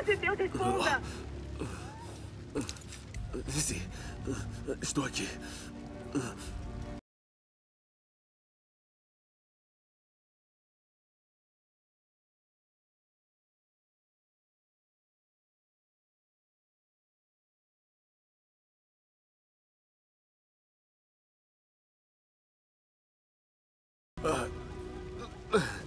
amor de Deus, responda! Sim, estou aqui. Sebastian.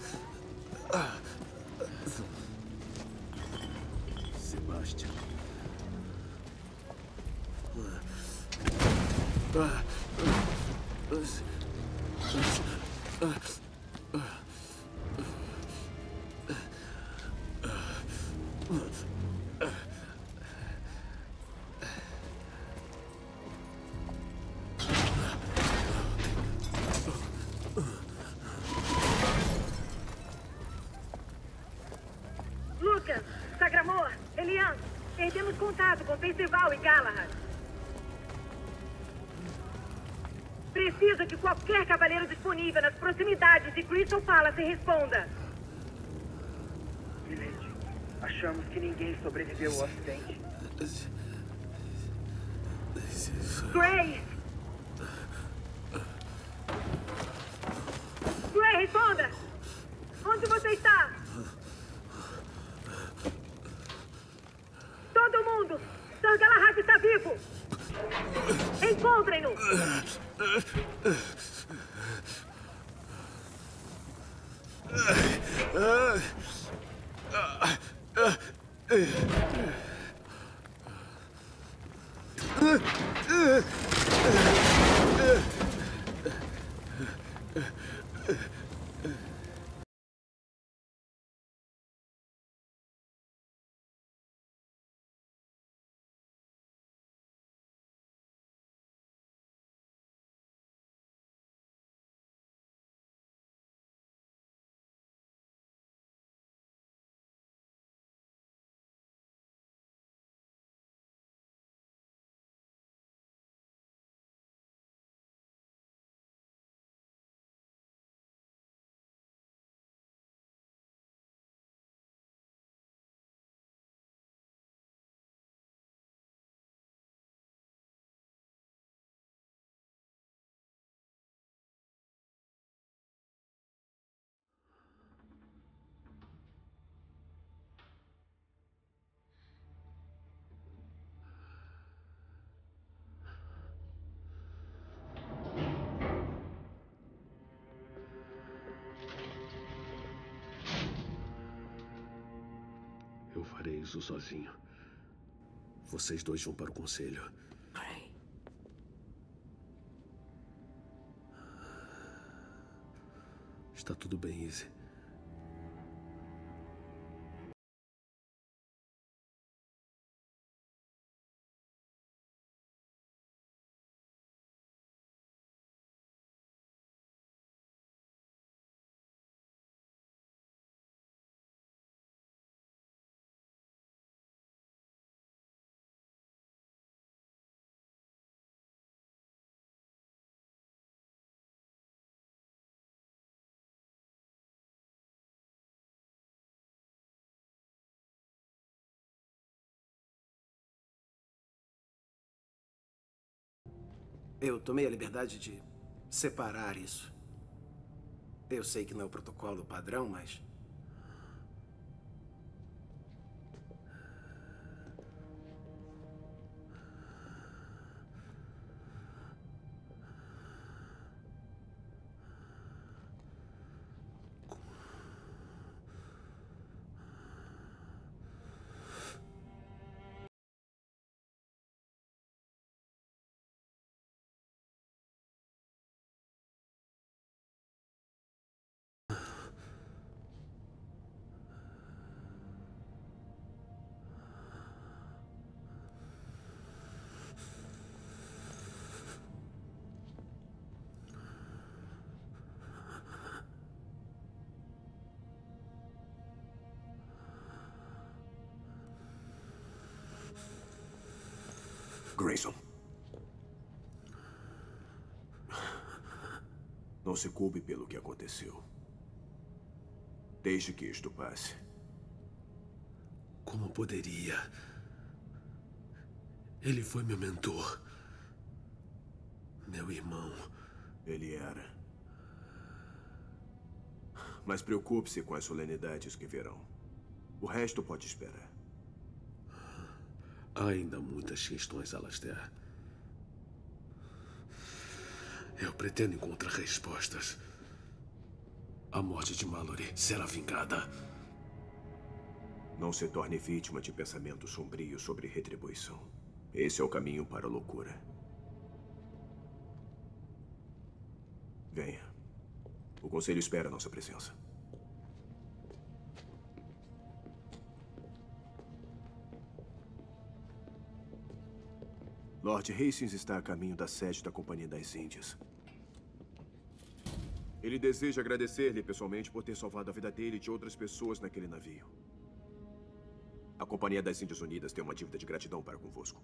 Lucas, Sagramor, Elian, perdemos contato com Percival e Galahad. Preciso que qualquer cavaleiro disponível nas proximidades de Crystal Palace responda. Silêncio. Achamos que ninguém sobreviveu ao acidente. Gray, farei isso sozinho. Vocês dois vão para o conselho. Gray. Está tudo bem, Izzy. Eu tomei a liberdade de separar isso. Eu sei que não é o protocolo padrão, mas. Não se culpe pelo que aconteceu. Deixe que isto passe. Como poderia? Ele foi meu mentor. Meu irmão. Ele era. Mas preocupe-se com as solenidades que virão. O resto pode esperar. Há ainda muitas questões, Alastair. Eu pretendo encontrar respostas. A morte de Mallory será vingada. Não se torne vítima de pensamentos sombrios sobre retribuição. Esse é o caminho para a loucura. Venha. O conselho espera nossa presença. Lord Hastings está a caminho da sede da Companhia das Índias. Ele deseja agradecer-lhe pessoalmente por ter salvado a vida dele e de outras pessoas naquele navio. A Companhia das Índias Unidas tem uma dívida de gratidão para convosco.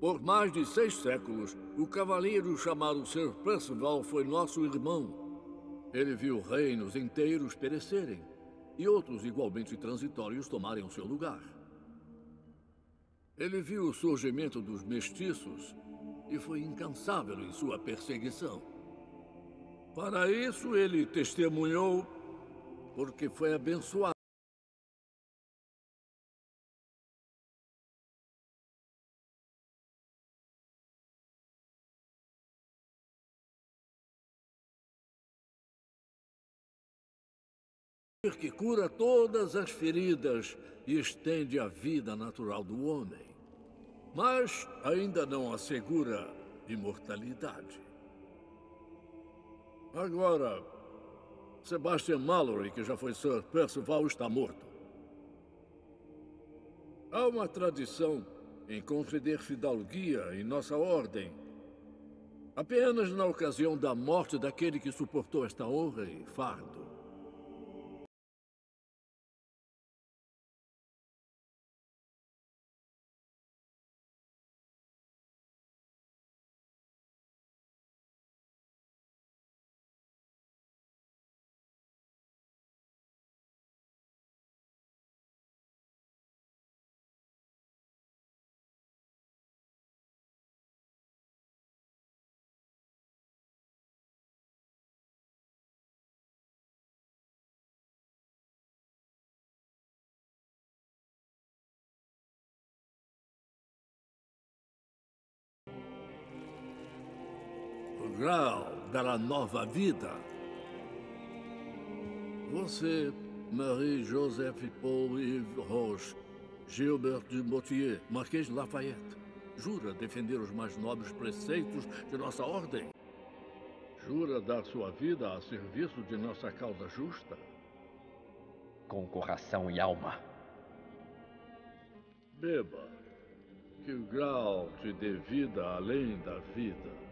Por mais de seis séculos, o cavaleiro chamado Sir Percival foi nosso irmão. Ele viu reinos inteiros perecerem e outros igualmente transitórios tomarem o seu lugar. Ele viu o surgimento dos mestiços e foi incansável em sua perseguição. Para isso, ele testemunhou porque foi abençoado. Que cura todas as feridas e estende a vida natural do homem. Mas ainda não assegura imortalidade. Agora, Sebastian Mallory, que já foi Sir Percival, está morto. Há uma tradição em conceder fidalguia em nossa ordem. Apenas na ocasião da morte daquele que suportou esta honra e fardo. Graal dará nova vida. Você, Marie-Joseph Paul-Yves Roche, Gilbert de Motier, Marquês de Lafayette, jura defender os mais nobres preceitos de nossa ordem? Jura dar sua vida a serviço de nossa causa justa? Com coração e alma. Beba. Que o Graal te dê vida além da vida.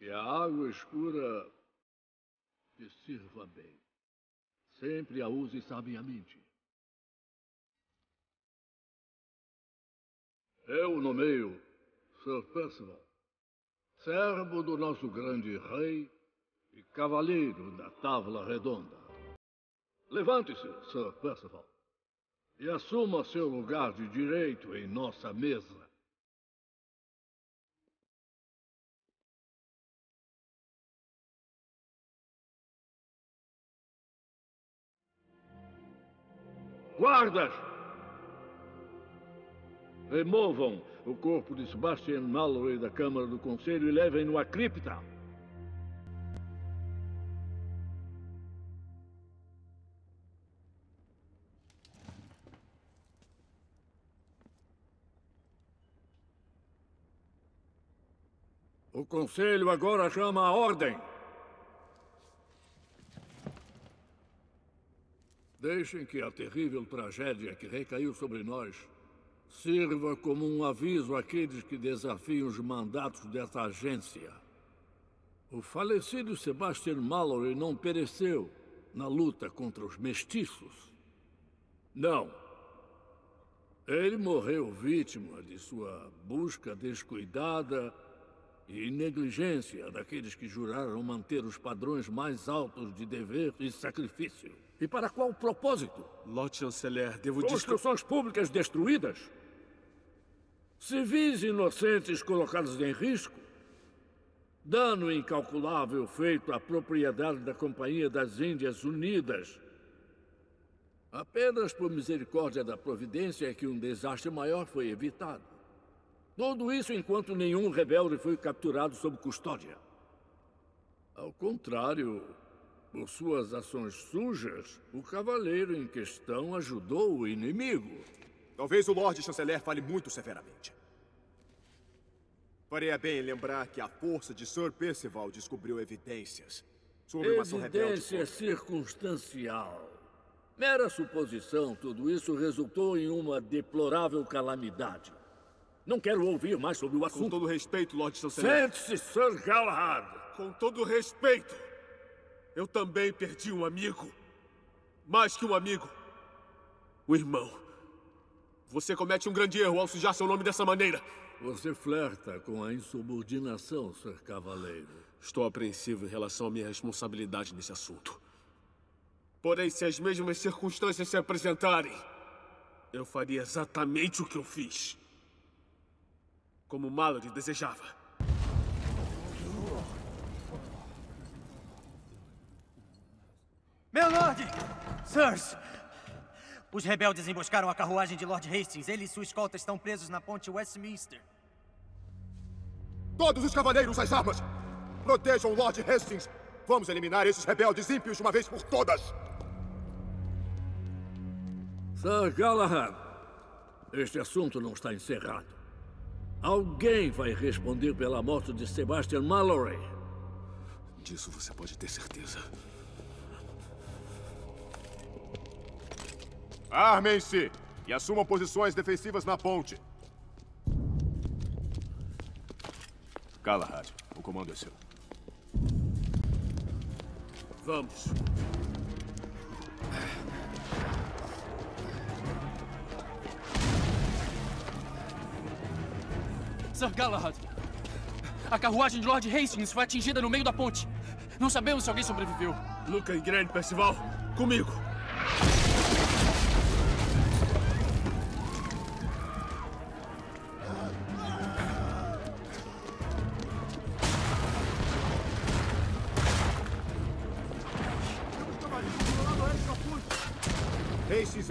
E a água escura te sirva bem. Sempre a use sabiamente. Eu nomeio Sir Percival, servo do nosso grande rei e cavaleiro da Távola Redonda. Levante-se, Sir Percival, e assuma seu lugar de direito em nossa mesa. Guardas! Removam o corpo de Sebastian Mallory da Câmara do Conselho e levem-no à cripta. O Conselho agora chama a ordem. Deixem que a terrível tragédia que recaiu sobre nós sirva como um aviso àqueles que desafiam os mandatos dessa agência. O falecido Sebastian Mallory não pereceu na luta contra os mestiços. Não. Ele morreu vítima de sua busca descuidada e negligência daqueles que juraram manter os padrões mais altos de dever e sacrifício. E para qual propósito? Lord Chanceler, devo dizer... Construções públicas destruídas? Civis inocentes colocados em risco? Dano incalculável feito à propriedade da Companhia das Índias Unidas? Apenas por misericórdia da providência é que um desastre maior foi evitado. Tudo isso enquanto nenhum rebelde foi capturado sob custódia. Ao contrário, por suas ações sujas, o cavaleiro em questão ajudou o inimigo. Talvez o Lorde Chanceler fale muito severamente. Faria bem em lembrar que a força de Sir Percival descobriu evidências sobre uma ação rebelde. Evidência circunstancial. Mera suposição, tudo isso resultou em uma deplorável calamidade. Não quero ouvir mais sobre o Com assunto. todo respeito, Lord Chanceler. Sente-se, Sir Galahad. Com todo respeito. Eu também perdi um amigo. Mais que um amigo. O irmão. Você comete um grande erro ao sujar seu nome dessa maneira. Você flerta com a insubordinação, Sir Cavaleiro. Estou apreensivo em relação à minha responsabilidade nesse assunto. Porém, se as mesmas circunstâncias se apresentarem, eu faria exatamente o que eu fiz. Como Mallory desejava. Meu Lorde! Sirs! Os rebeldes emboscaram a carruagem de Lord Hastings. Ele e sua escolta estão presos na ponte Westminster. Todos os cavaleiros às armas! Protejam o Lord Hastings! Vamos eliminar esses rebeldes ímpios de uma vez por todas! Sir Galahad, este assunto não está encerrado. Alguém vai responder pela morte de Sebastian Mallory. Disso você pode ter certeza. Armem-se e assumam posições defensivas na ponte. Galahad, o comando é seu. Vamos. Sir Galahad, a carruagem de Lord Hastings foi atingida no meio da ponte. Não sabemos se alguém sobreviveu. Luca e Grande Percival, comigo.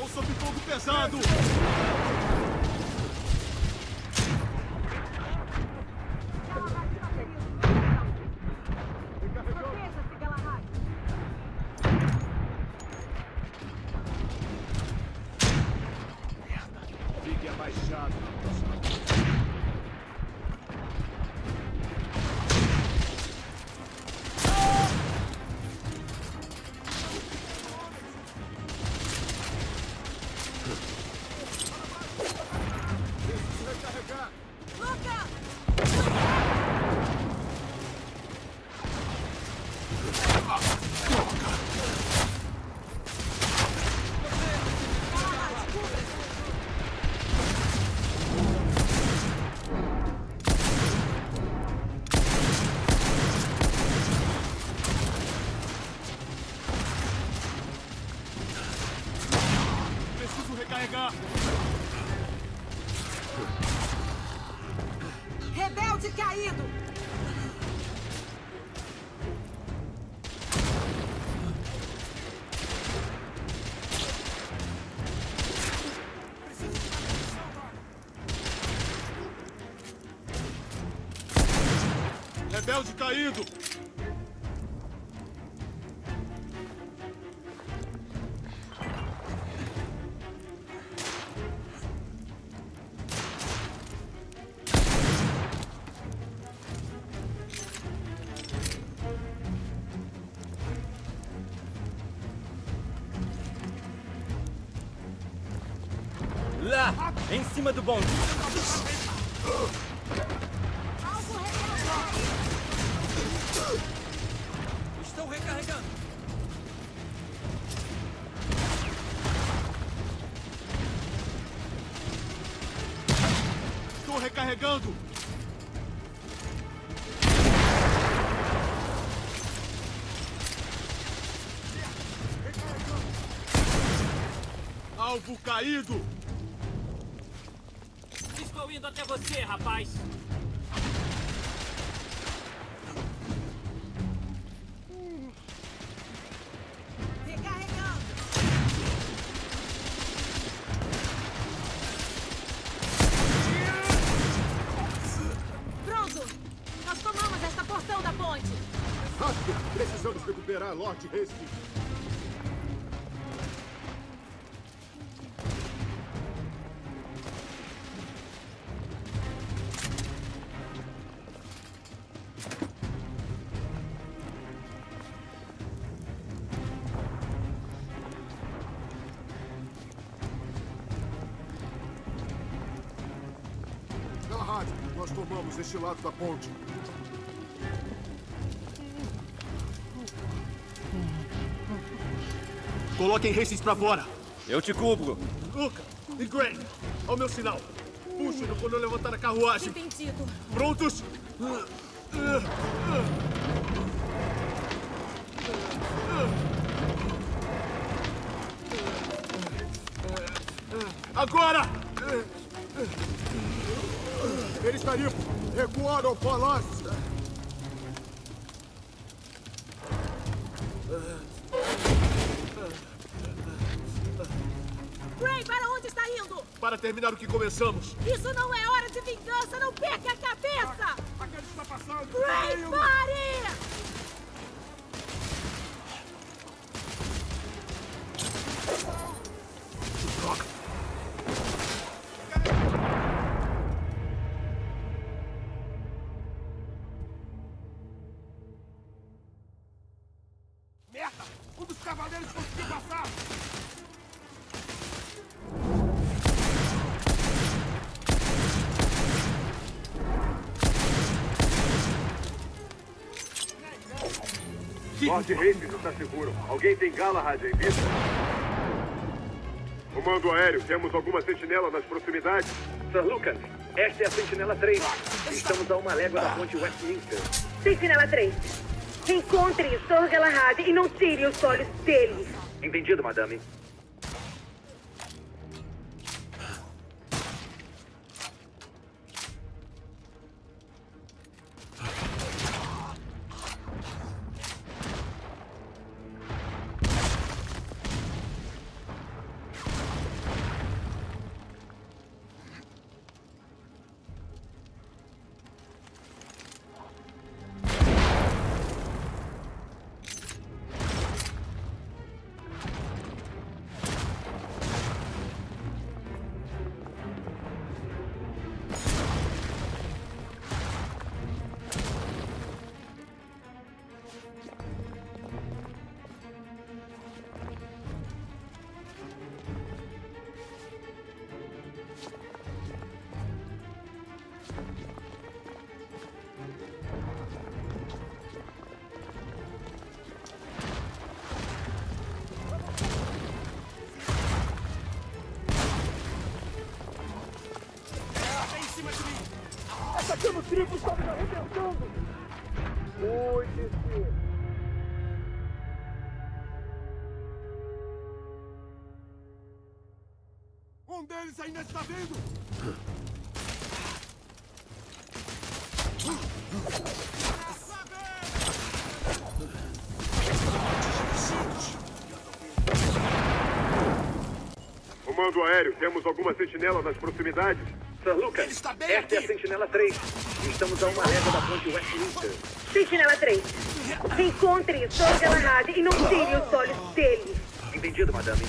Estou sob fogo pesado! Rebelde caído! Lá! Em cima do bonde! Alvo caído! Estou indo até você, rapaz! Nós tomamos este lado da ponte. Coloquem Hastings pra fora! Eu te cubro! Luca e Gray, ao meu sinal. Puxe-no quando eu levantar a carruagem. Entendido. Prontos? Agora! Limpo! Recuar ao palácio! Gray, para onde está indo? Para terminar o que começamos. Isso não é Lord Hastings está seguro. Alguém tem Galahad em vista? Comando aéreo, temos alguma sentinela nas proximidades? Sir Lucas, esta é a Sentinela 3. Estamos a uma légua da ponte Westminster. Sentinela 3. Encontre Sr. Galahad e não tire os olhos dele. Entendido, madame. Atacando tribo, estamos arrebentando! Cuide-se! Um deles ainda está vindo! Comando aéreo, temos algumas sentinelas nas proximidades. Sir Lucas, esta é a Sentinela 3. Estamos a uma légua da ponte Westminster. Sentinela 3. Encontre Sr. Galahad e não tire os olhos dele. Entendido, madame.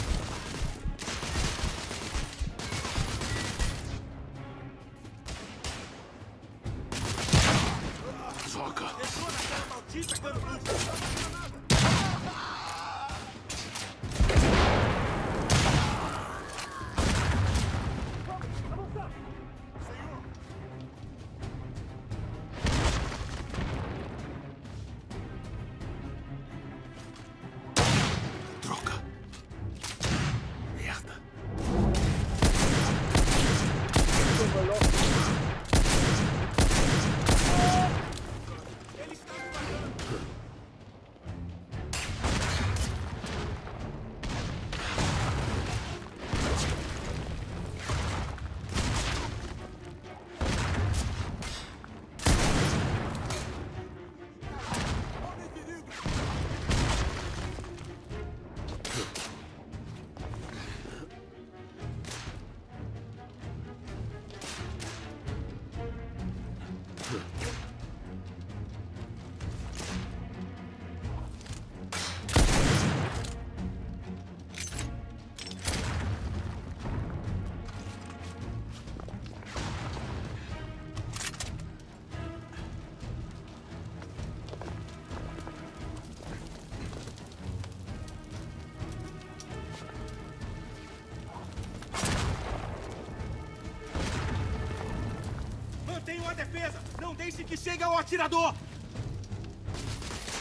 Mantenham a defesa! Não deixe que chegue ao atirador!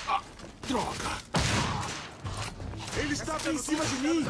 Ah, droga! Ele está bem em cima de mim!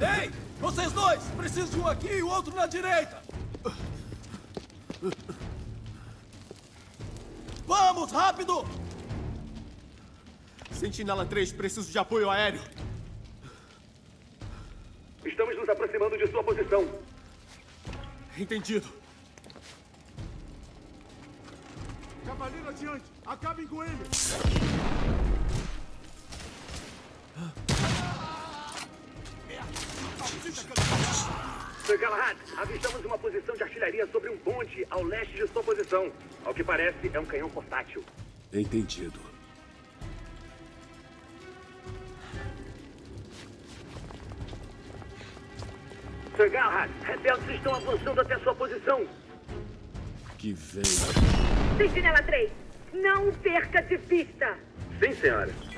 Ei! Vocês dois! Preciso de um aqui e o outro na direita! Vamos, rápido! Sentinela 3, preciso de apoio aéreo. Estamos nos aproximando de sua posição. Entendido. Parece, é um canhão portátil. Entendido. Sir Galahad, rebeldes estão avançando até sua posição. Que vem. Sentinela 3. Não perca de vista. Sim, senhora.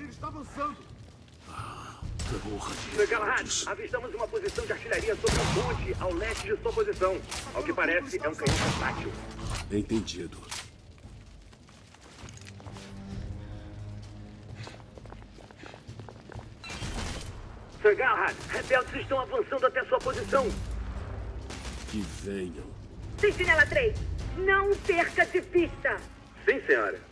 Cavaleiro está avançando. Porra Sir Galahad, avistamos uma posição de artilharia sobre um ponte ao leste de sua posição. Ao que parece, é um canhão portátil. Entendido. Sir Galahad, rebeldes estão avançando até sua posição. Que venham. Sentinela 3, não perca de vista. Sim, senhora.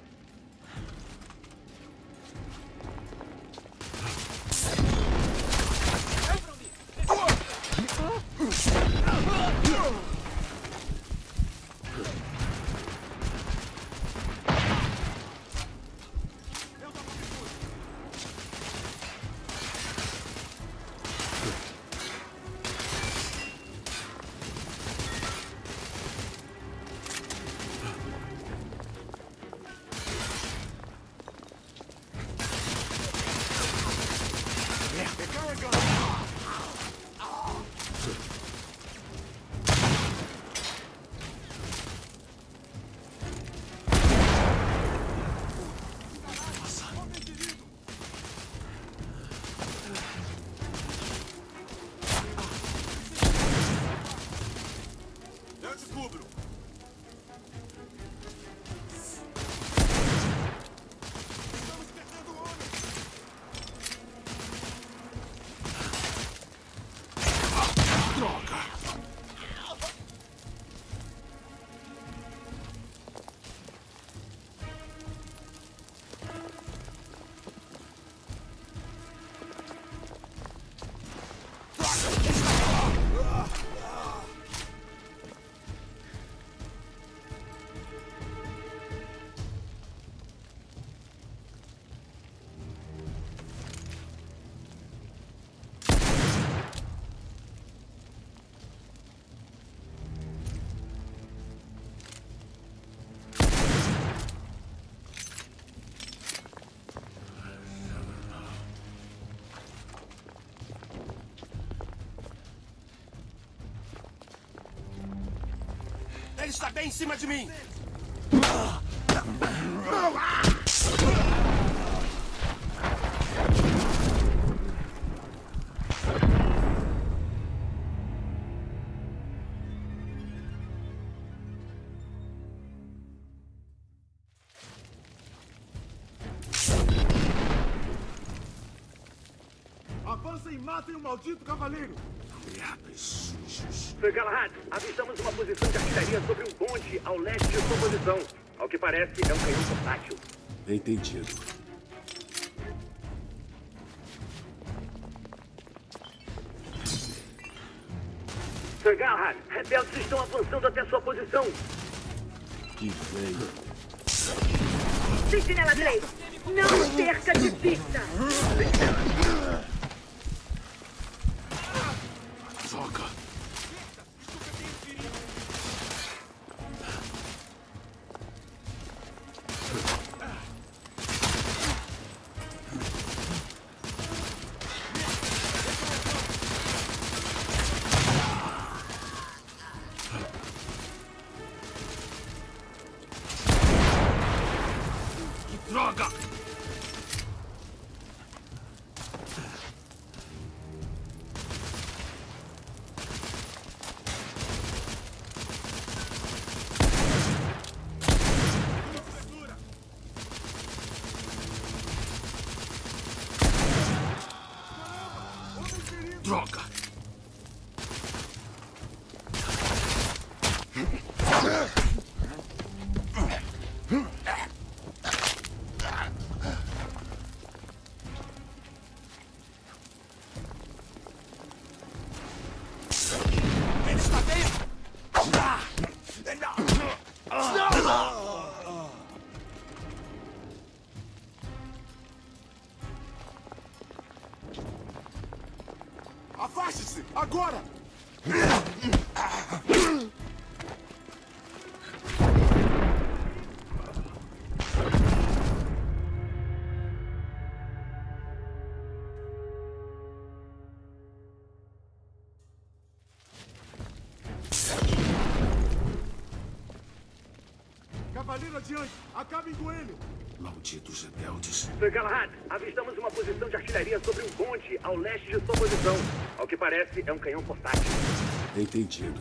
Droga! Ele está bem em cima de mim. Avancem e matem o maldito cavaleiro. Galahad, avistamos uma posição de artilharia sobre um ponte ao leste de sua posição. Ao que parece, é um canhão portátil. Entendido. Sir Galahad, rebeldes estão avançando até sua posição. Que venham. Sentinela 3, não perca de vista. Afaste-se! Agora! Cavaleiro adiante! Acabem com ele! Malditos rebeldes. Sir Galahad, avistamos uma posição de artilharia sobre um ponte ao leste de sua posição. Ao que parece, é um canhão portátil. Entendido.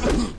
Ha ha ha!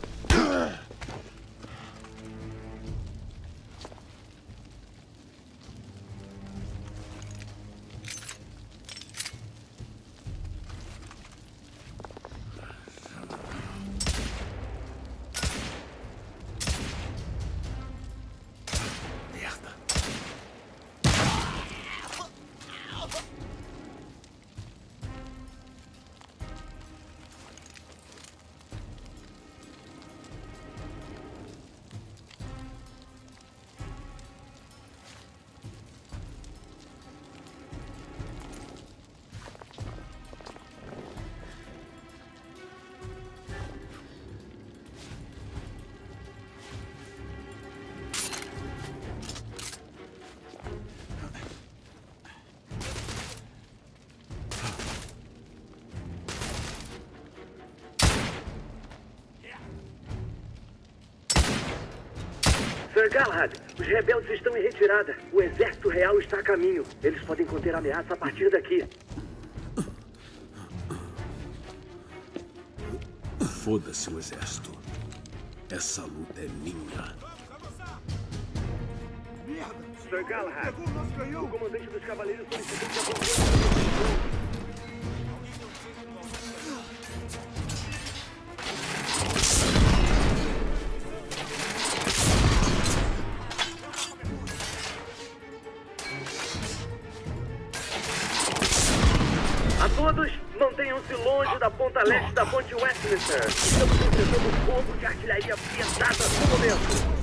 Galahad, os rebeldes estão em retirada. O exército real está a caminho. Eles podem conter a ameaça a partir daqui. Foda-se o exército. Essa luta é minha. Sir Galahad, o comandante dos cavaleiros solicitou que A mantenham-se longe da ponta leste da ponte Westminster. Estamos enfrentando fogo de artilharia pesada no momento.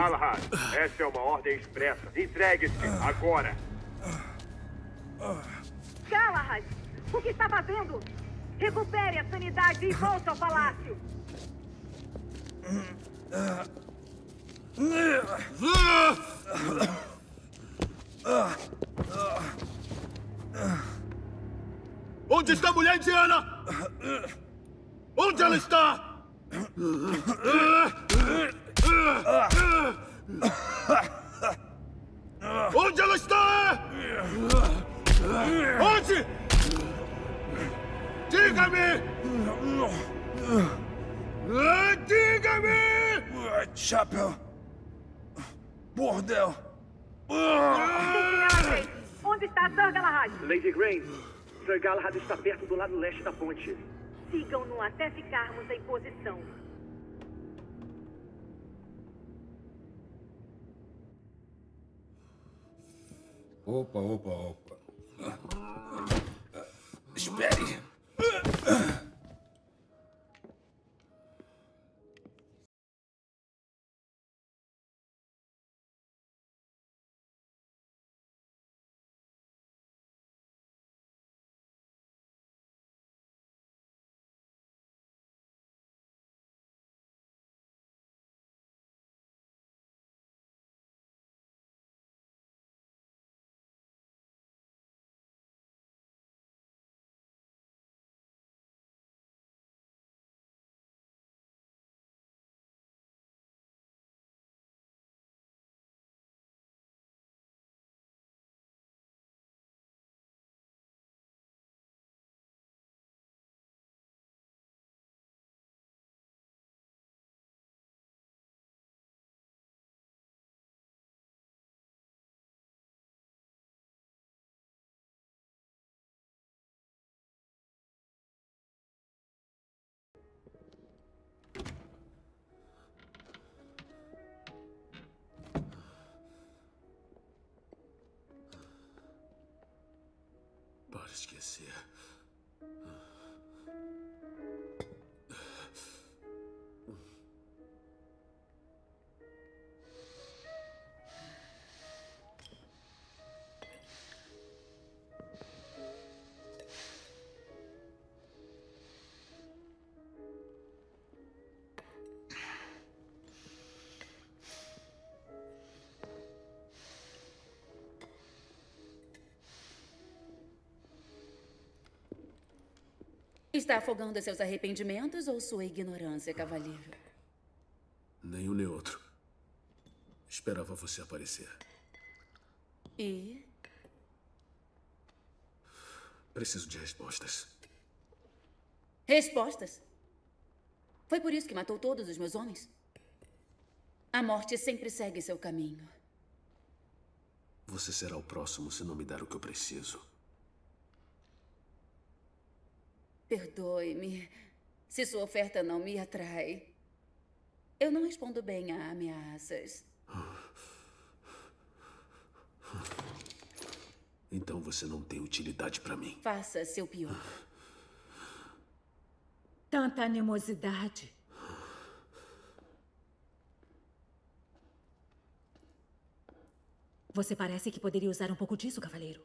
Galahad, essa é uma ordem expressa. Entregue-se, agora. Galahad, o que está fazendo? Recupere a sanidade e volte ao palácio. Onde está a mulher indiana? Onde ela está? Onde ela está? Onde? Diga-me! Diga-me! Chapéu. Bordel. Grace, onde está Sir Galahad? Lady Grace, Sir Galahad está perto do lado leste da ponte. Sigam-no até ficarmos em posição. Opa, opa, opa. Espere. Para Está afogando seus arrependimentos ou sua ignorância, cavalheiro? Nenhum nem outro. Esperava você aparecer. E? Preciso de respostas. Respostas? Foi por isso que matou todos os meus homens? A morte sempre segue seu caminho. Você será o próximo se não me der o que eu preciso. Perdoe-me se sua oferta não me atrai. Eu não respondo bem a ameaças. Então você não tem utilidade para mim. Faça seu pior. Tanta animosidade. Você parece que poderia usar um pouco disso, cavaleiro.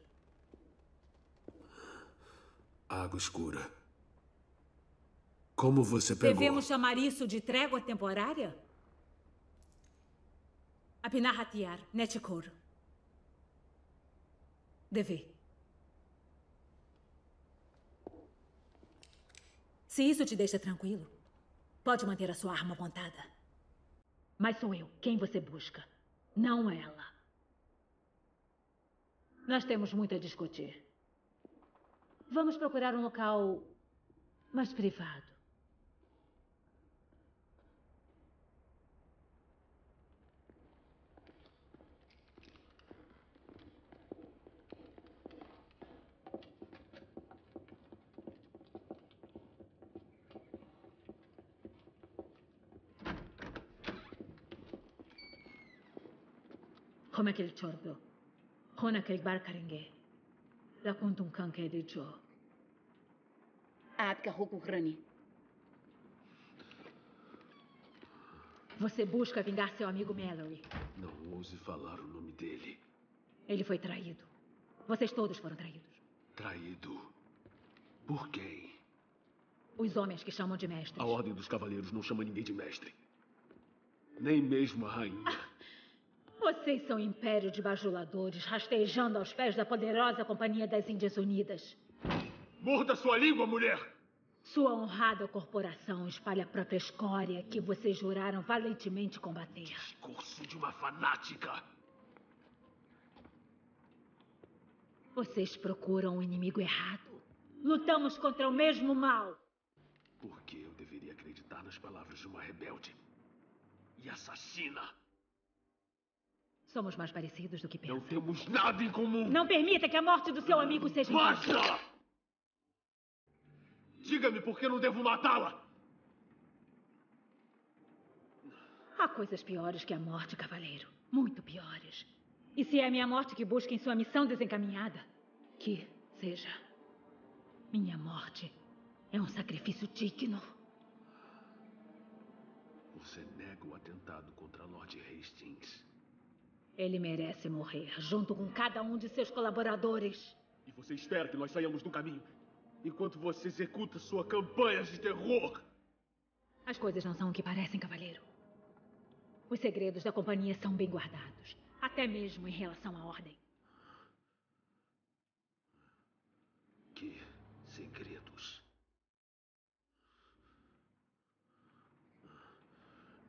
Água escura. Como você pegou? Devemos chamar isso de trégua temporária? Apinahatiar, Netikor. Deve. Se isso te deixa tranquilo, pode manter a sua arma apontada. Mas sou eu quem você busca, não ela. Nós temos muito a discutir. Vamos procurar um local mais privado. Chordo. Rona aquele barcaringue. La contum canque de jo. Apka Rokurani. Você busca vingar seu amigo Mallory. Não ouse falar o nome dele. Ele foi traído. Vocês todos foram traídos. Traído. Por quem? Os homens que chamam de mestres. A Ordem dos Cavaleiros não chama ninguém de mestre. Nem mesmo a rainha. Vocês são império de bajuladores, rastejando aos pés da poderosa Companhia das Índias Unidas. Morda sua língua, mulher! Sua honrada corporação espalha a própria escória que vocês juraram valentemente combater. Discurso de uma fanática. Vocês procuram o inimigo errado. Lutamos contra o mesmo mal. Por que eu deveria acreditar nas palavras de uma rebelde? E assassina? Somos mais parecidos do que pensam. Não temos nada em comum. Não permita que a morte do seu amigo seja Basta! Diga-me por que não devo matá-la. Há coisas piores que a morte, cavaleiro. Muito piores. E se é a minha morte que busca em sua missão desencaminhada, que seja. Minha morte é um sacrifício digno. Você nega o atentado. Ele merece morrer, junto com cada um de seus colaboradores. E você espera que nós saiamos do caminho, enquanto você executa sua campanha de terror. As coisas não são o que parecem, cavaleiro. Os segredos da companhia são bem guardados, até mesmo em relação à ordem. Que segredos?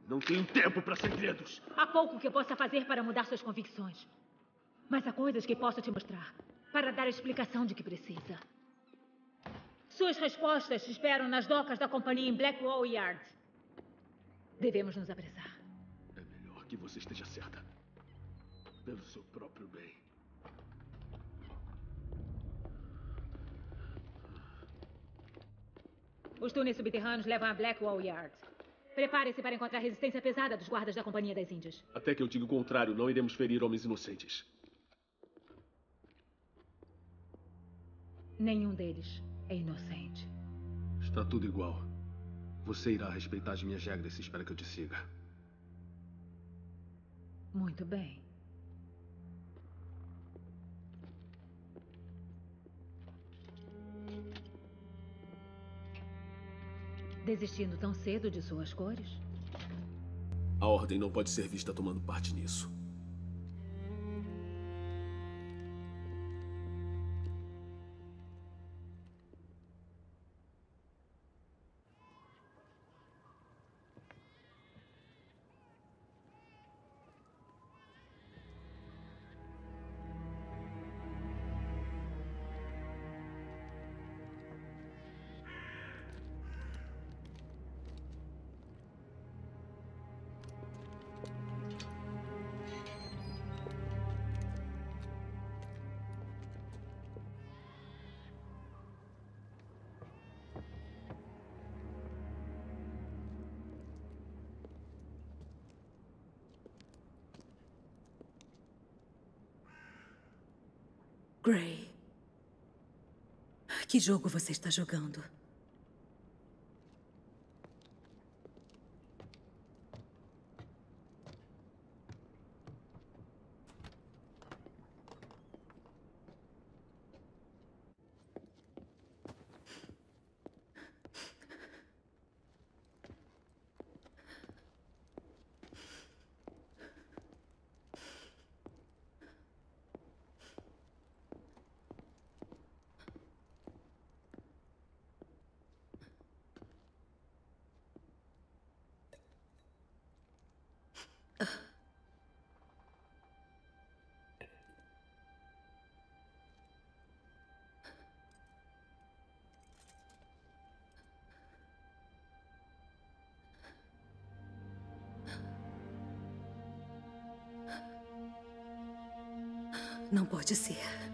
Não tenho tempo para segredos. Há pouco que eu possa fazer para mudar suas convicções. Mas há coisas que posso te mostrar para dar a explicação de que precisa. Suas respostas te esperam nas docas da companhia em Blackwall Yard. Devemos nos apressar. É melhor que você esteja certa. Pelo seu próprio bem. Os túneis subterrâneos levam a Blackwall Yard. Prepare-se para encontrar resistência pesada dos guardas da Companhia das Índias. Até que eu diga o contrário, não iremos ferir homens inocentes. Nenhum deles é inocente. Está tudo igual. Você irá respeitar as minhas regras se espera que eu te siga. Muito bem. Desistindo tão cedo de suas cores? A Ordem não pode ser vista tomando parte nisso. Que jogo você está jogando? Não pode ser.